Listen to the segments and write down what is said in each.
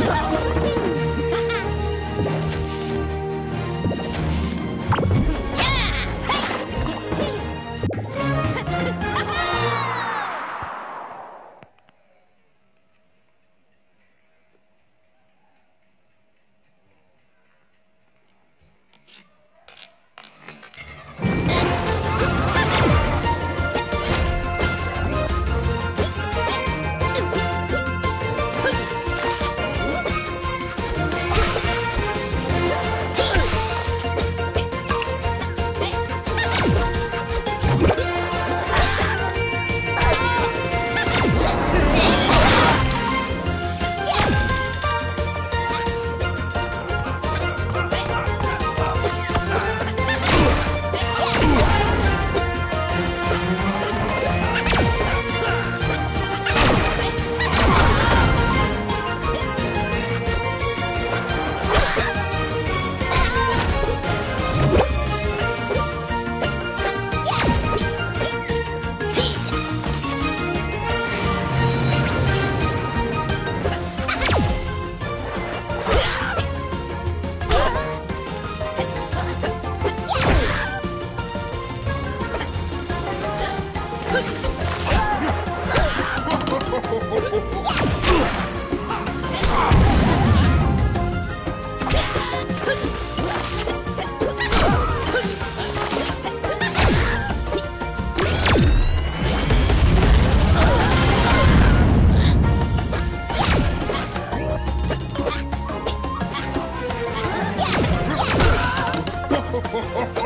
Yeah. oh, oh, oh.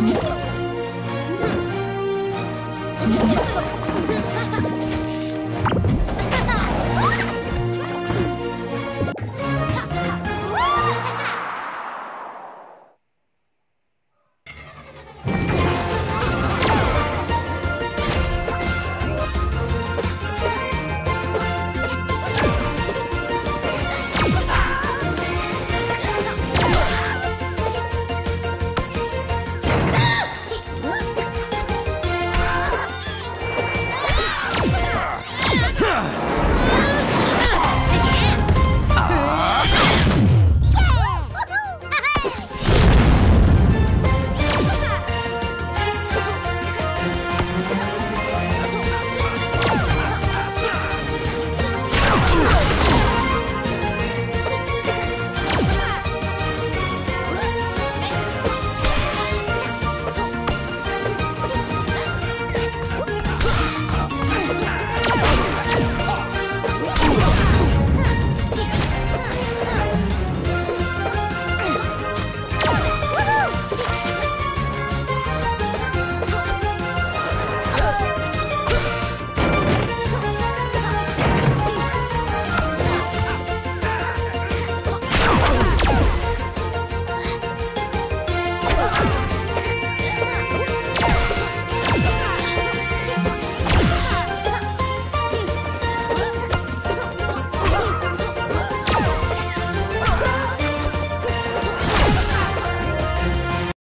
Okay.